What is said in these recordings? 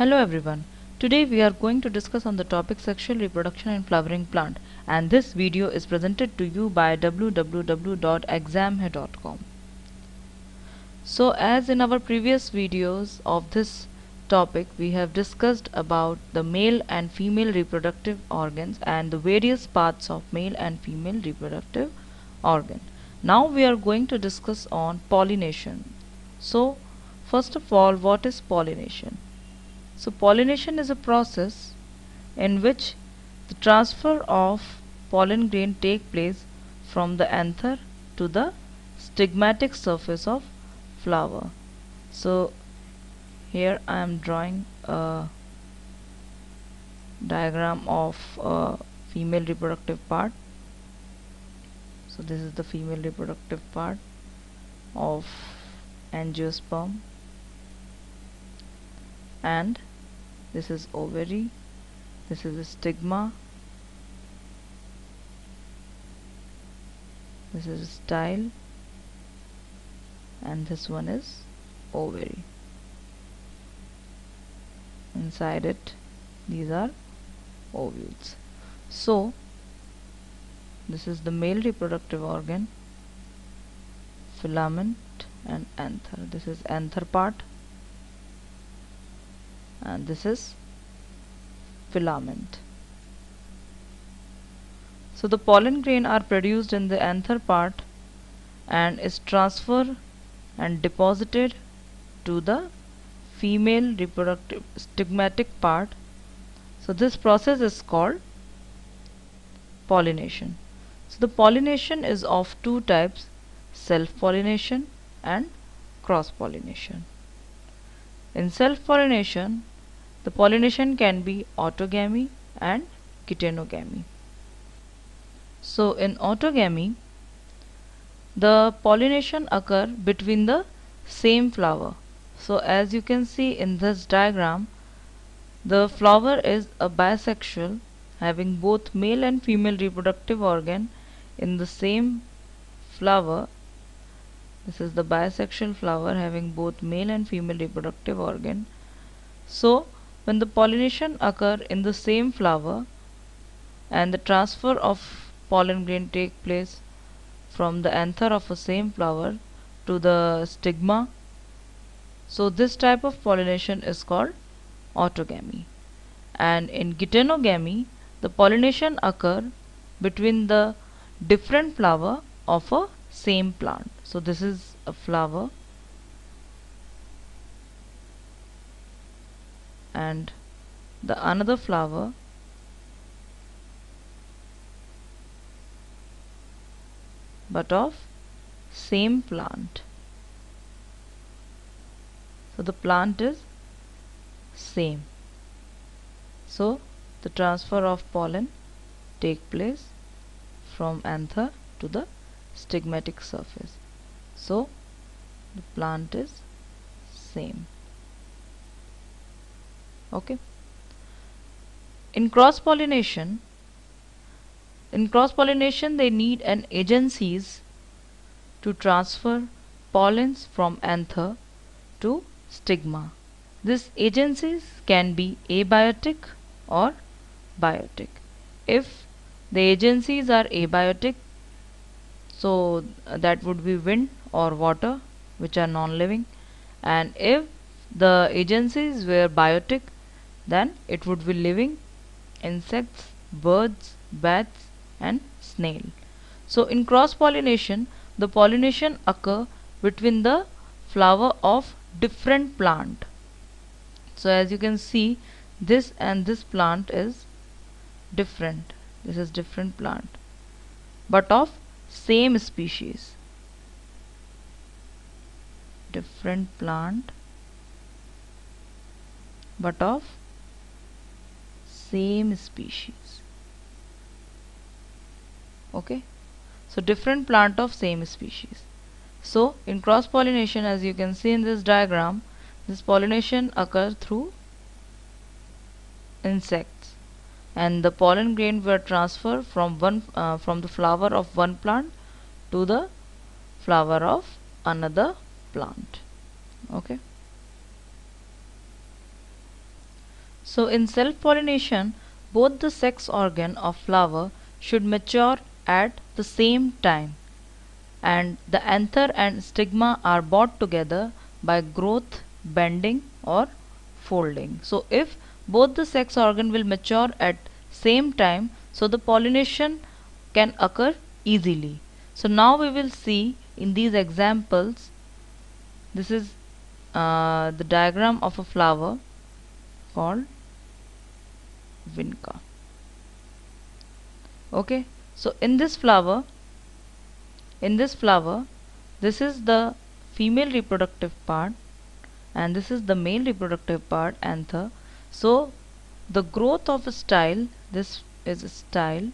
Hello everyone. Today we are going to discuss on the topic sexual reproduction in flowering plant and this video is presented to you by www.examhai.com. So as in our previous videos of this topic we have discussed about the male and female reproductive organs and the various parts of male and female reproductive organ. Now we are going to discuss on pollination. So first of all what is pollination? So pollination is a process in which the transfer of pollen grain take place from the anther to the stigmatic surface of flower. So here I am drawing a diagram of a female reproductive part. So this is the female reproductive part of angiosperm and this is ovary. This is stigma. This is style. And this one is ovary. Inside it these are ovules. So this is the male reproductive organ filament and anther. This is anther part and this is filament. So the pollen grain are produced in the anther part and is transferred and deposited to the female reproductive stigmatic part. So this process is called pollination. So the pollination is of two types self-pollination and cross-pollination. In self-pollination the pollination can be autogamy and geitonogamy. So in autogamy, the pollination occur between the same flower. So as you can see in this diagram, the flower is a bisexual having both male and female reproductive organ in the same flower. This is the bisexual flower having both male and female reproductive organ. So when the pollination occur in the same flower and the transfer of pollen grain take place from the anther of a same flower to the stigma so this type of pollination is called autogamy. And in geitonogamy the pollination occur between the different flower of a same plant. So this is a flower and the another flower but of same plant. So the plant is same. So the transfer of pollen take place from anther to the stigmatic surface. So the plant is same okay. In cross pollination in cross pollination they need an agencies to transfer pollens from anther to stigma. These agencies can be abiotic or biotic. If the agencies are abiotic so that would be wind or water which are non-living. And if the agencies were biotic then it would be living insects, birds, bats and snail. So in cross pollination the pollination occur between the flower of different plant. So as you can see this and this plant is different. This is different plant but of same species. Different plant but of same species. Okay? So different plant of same species. So in cross pollination as you can see in this diagram this pollination occurs through insects. And the pollen grain were transferred from one uh, from the flower of one plant to the flower of another plant. Okay So in self-pollination, both the sex organ of flower should mature at the same time and the anther and stigma are brought together by growth, bending or folding. So if both the sex organ will mature at same time, so the pollination can occur easily. So now we will see in these examples, this is uh, the diagram of a flower called vinca okay? So in this flower in this flower this is the female reproductive part and this is the male reproductive part anther so the growth of a style this is a style.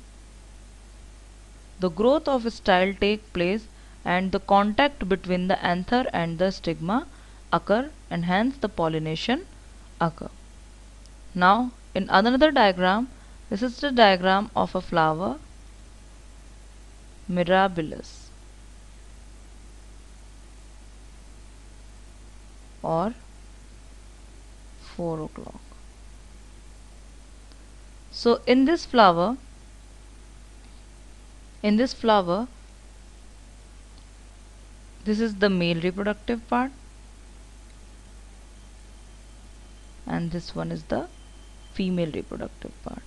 The growth of a style take place and the contact between the anther and the stigma occur and hence the pollination occur. Now in another diagram, this is the diagram of a flower mirabilis or 4 o'clock. So in this flower, in this flower, this is the male reproductive part and this one is the female reproductive part.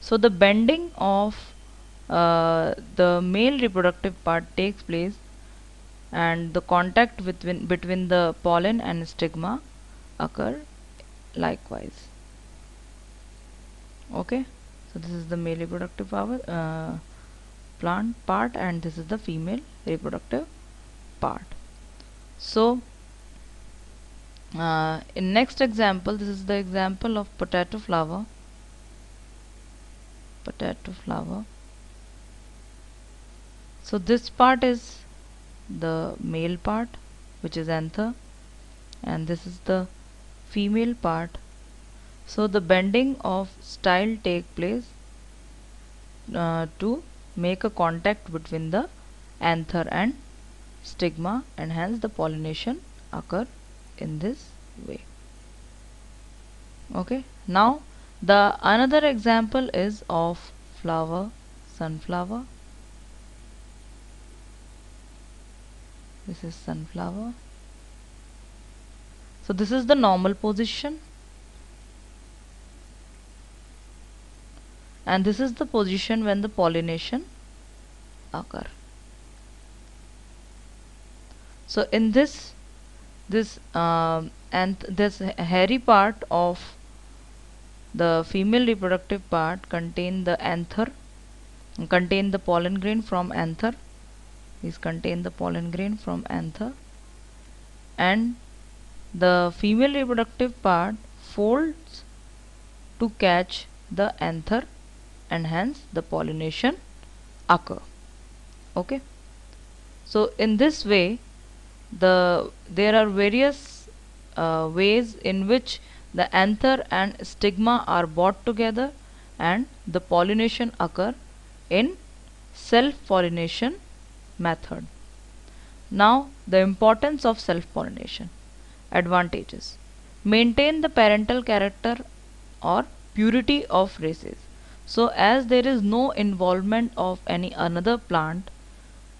So the bending of uh, the male reproductive part takes place and the contact between, between the pollen and stigma occur likewise. Okay, so this is the male reproductive power, uh, plant part and this is the female reproductive part. So uh, in next example this is the example of potato flower potato flower so this part is the male part which is anther and this is the female part. So the bending of style take place uh, to make a contact between the anther and stigma and hence the pollination occur in this way. Okay. Now the another example is of flower sunflower. This is sunflower. So this is the normal position. And this is the position when the pollination occur. So in this this uh, and this hairy part of the female reproductive part contain the anther contain the pollen grain from anther these contain the pollen grain from anther and the female reproductive part folds to catch the anther and hence the pollination occur. Okay? So in this way the there are various uh, ways in which the anther and stigma are brought together and the pollination occur in self-pollination method. Now the importance of self-pollination. Advantages. Maintain the parental character or purity of races. So as there is no involvement of any another plant,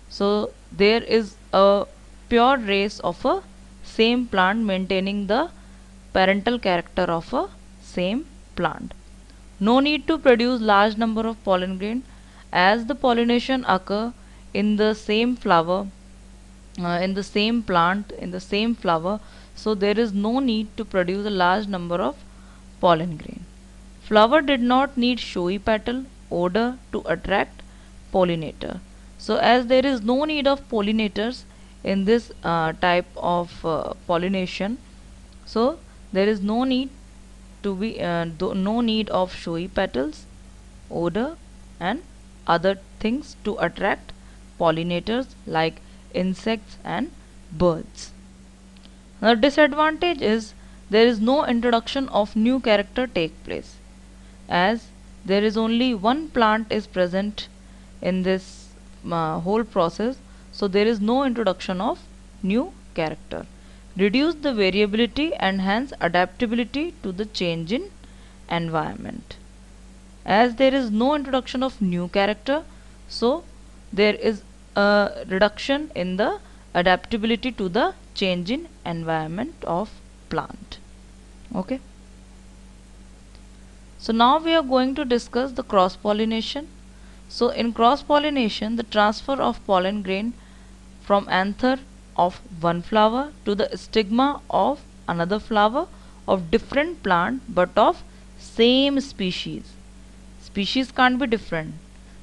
so there is a pure race of a same plant maintaining the parental character of a same plant. No need to produce large number of pollen grain as the pollination occur in the same flower uh, in the same plant in the same flower so there is no need to produce a large number of pollen grain. Flower did not need showy petal odor to attract pollinator. So as there is no need of pollinators in this uh, type of uh, pollination. So there is no need to be uh, no need of showy petals odor and other things to attract pollinators like insects and birds. The disadvantage is there is no introduction of new character take place as there is only one plant is present in this uh, whole process so there is no introduction of new character. Reduce the variability and hence adaptability to the change in environment. As there is no introduction of new character, so there is a reduction in the adaptability to the change in environment of plant. Okay. So now we are going to discuss the cross pollination. So in cross pollination, the transfer of pollen grain from anther of one flower to the stigma of another flower of different plant but of same species. Species can't be different.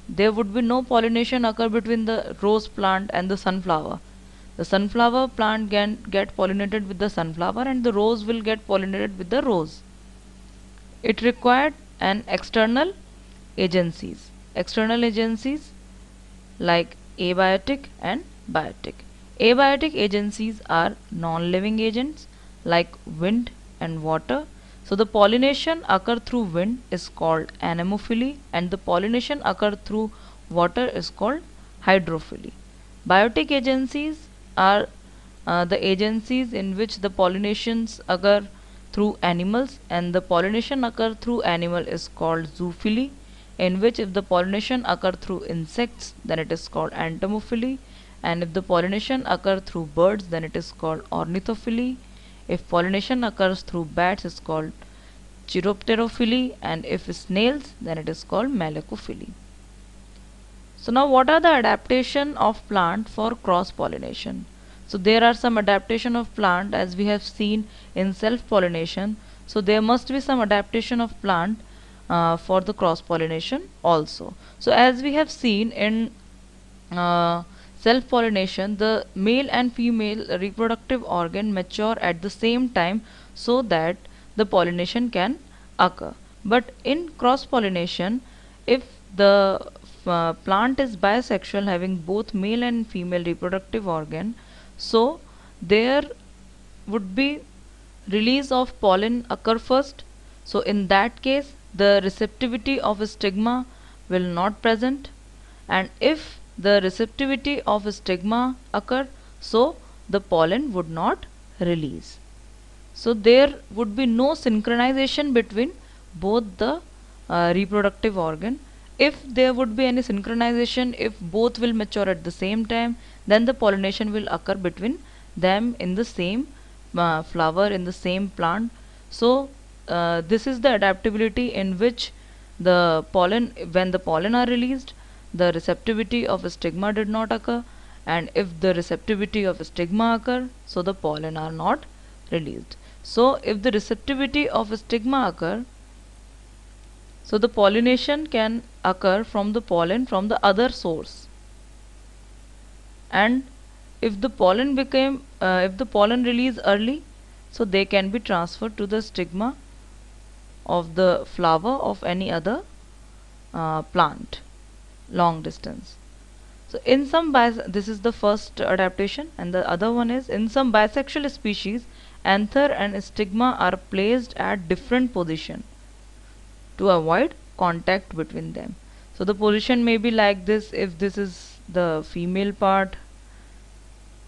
There would be no pollination occur between the rose plant and the sunflower. The sunflower plant can get pollinated with the sunflower and the rose will get pollinated with the rose. It required an external agencies. External agencies like abiotic and biotic. Abiotic agencies are non-living agents like wind and water. So the pollination occur through wind is called anemophily and the pollination occur through water is called hydrophily. Biotic agencies are uh, the agencies in which the pollinations occur through animals and the pollination occur through animal is called zoophily in which if the pollination occur through insects then it is called entomophily and if the pollination occurs through birds then it is called ornithophily. If pollination occurs through bats it's called chiropterophily and if snails then it is called malacophily. So now what are the adaptation of plant for cross pollination? So there are some adaptation of plant as we have seen in self pollination. So there must be some adaptation of plant uh, for the cross pollination also. So as we have seen in uh, self-pollination, the male and female reproductive organ mature at the same time so that the pollination can occur. But in cross-pollination, if the uh, plant is bisexual having both male and female reproductive organ, so there would be release of pollen occur first. So in that case, the receptivity of stigma will not present and if the receptivity of stigma occur so the pollen would not release. So there would be no synchronization between both the uh, reproductive organ. If there would be any synchronization, if both will mature at the same time, then the pollination will occur between them in the same uh, flower, in the same plant. So uh, this is the adaptability in which the pollen, when the pollen are released, the receptivity of a stigma did not occur and if the receptivity of a stigma occur so the pollen are not released. So if the receptivity of a stigma occur so the pollination can occur from the pollen from the other source. And if the pollen became uh, if the pollen release early so they can be transferred to the stigma of the flower of any other uh, plant long distance. So in some this is the first adaptation and the other one is in some bisexual species anther and stigma are placed at different position to avoid contact between them. So the position may be like this if this is the female part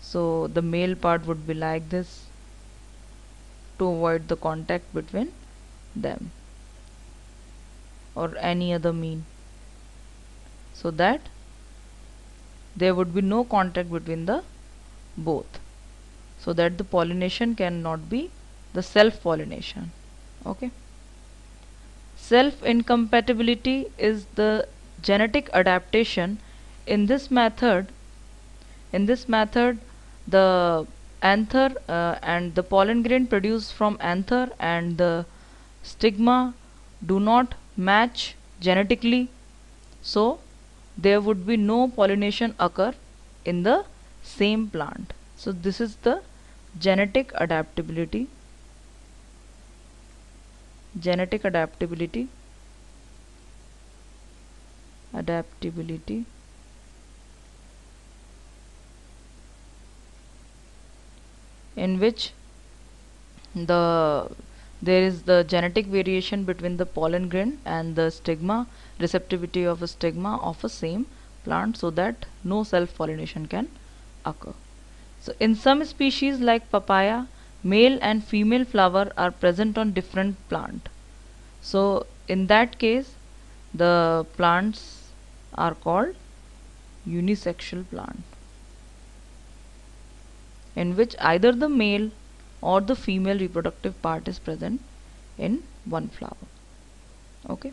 so the male part would be like this to avoid the contact between them or any other mean so that there would be no contact between the both. So that the pollination cannot be the self pollination okay? Self incompatibility is the genetic adaptation in this method in this method the anther uh, and the pollen grain produced from anther and the stigma do not match genetically. So there would be no pollination occur in the same plant. So this is the genetic adaptability genetic adaptability adaptability in which the there is the genetic variation between the pollen grain and the stigma receptivity of a stigma of a same plant so that no self-pollination can occur. So in some species like papaya, male and female flower are present on different plant. so in that case the plants are called unisexual plant in which either the male or the female reproductive part is present in one flower. Okay